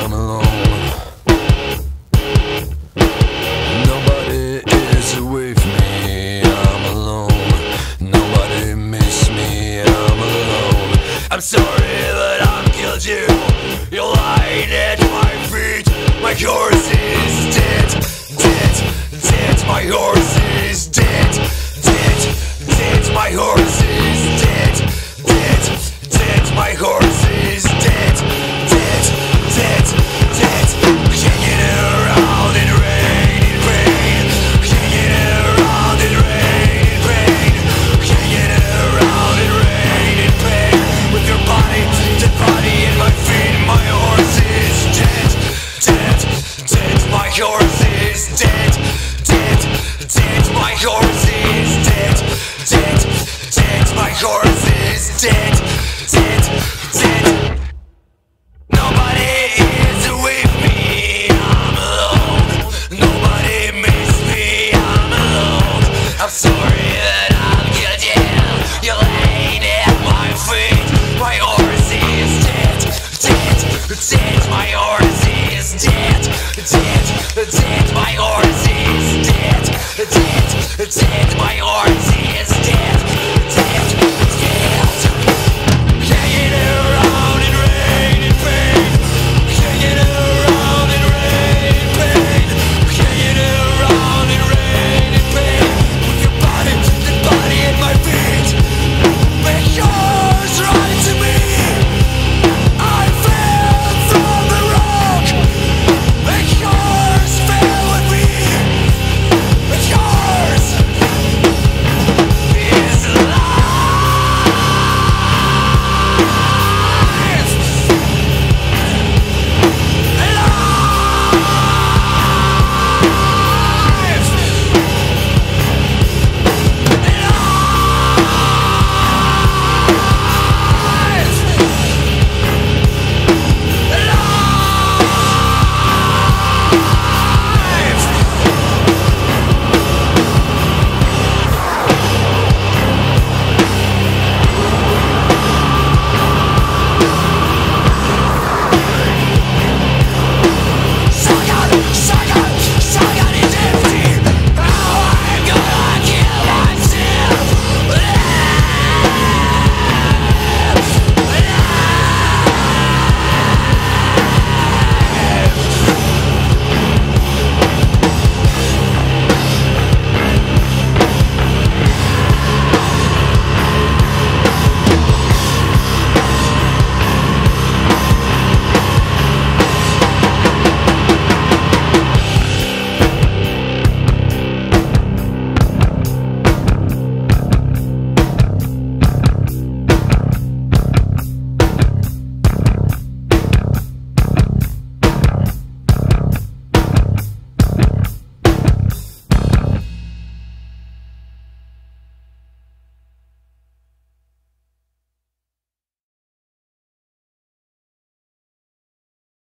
I'm alone. Nobody is with me, I'm alone. Nobody miss me, I'm alone. I'm sorry that I killed you. You lied at my feet. My horse is dead, dead, dead. My horse. dead, dead, dead. My horse is dead, dead, dead. My horse is dead, dead, dead. Nobody is with me. I'm alone. Nobody misses me. I'm alone. I'm sorry that I'm goddamn. You're laying at my feet. My horse is dead, dead, dead. My horse is dead dead, dead understands my art